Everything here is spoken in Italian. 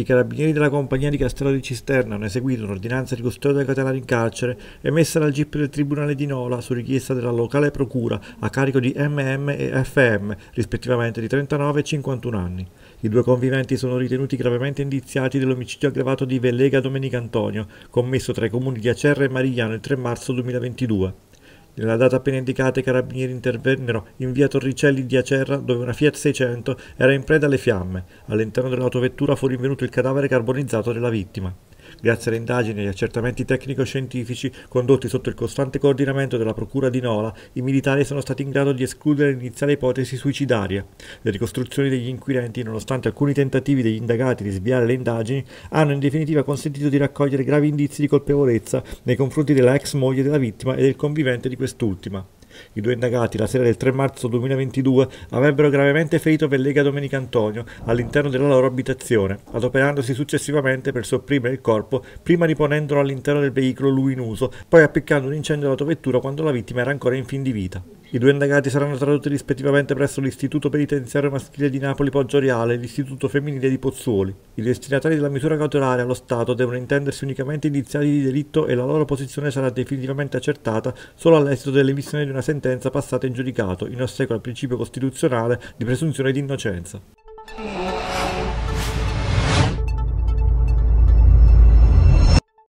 I carabinieri della compagnia di Castello di Cisterna hanno eseguito un'ordinanza di custodia Catenari in carcere emessa dal GIP del Tribunale di Nola su richiesta della locale procura a carico di MM e FM, rispettivamente di 39 e 51 anni. I due conviventi sono ritenuti gravemente indiziati dell'omicidio aggravato di Vellega Domenica Antonio, commesso tra i comuni di Acerra e Marigliano il 3 marzo 2022. Nella data appena indicata i carabinieri intervennero in via Torricelli di Acerra dove una Fiat 600 era in preda alle fiamme. All'interno dell'autovettura fu rinvenuto il cadavere carbonizzato della vittima. Grazie alle indagini e agli accertamenti tecnico-scientifici condotti sotto il costante coordinamento della Procura di Nola, i militari sono stati in grado di escludere l'iniziale ipotesi suicidaria. Le ricostruzioni degli inquirenti, nonostante alcuni tentativi degli indagati di sviare le indagini, hanno in definitiva consentito di raccogliere gravi indizi di colpevolezza nei confronti della ex moglie della vittima e del convivente di quest'ultima. I due indagati la sera del 3 marzo 2022 avrebbero gravemente ferito Vellega Domenica Antonio all'interno della loro abitazione, adoperandosi successivamente per sopprimere il corpo, prima riponendolo all'interno del veicolo lui in uso, poi appiccando un incendio all'autovettura quando la vittima era ancora in fin di vita. I due indagati saranno tradotti rispettivamente presso l'Istituto Penitenziario Maschile di Napoli Poggio Reale e l'Istituto Femminile di Pozzuoli. I destinatari della misura cautelare allo Stato devono intendersi unicamente indiziati di delitto e la loro posizione sarà definitivamente accertata solo all'esito dell'emissione di una sentenza passata in giudicato, in ossequio al principio costituzionale di presunzione di innocenza.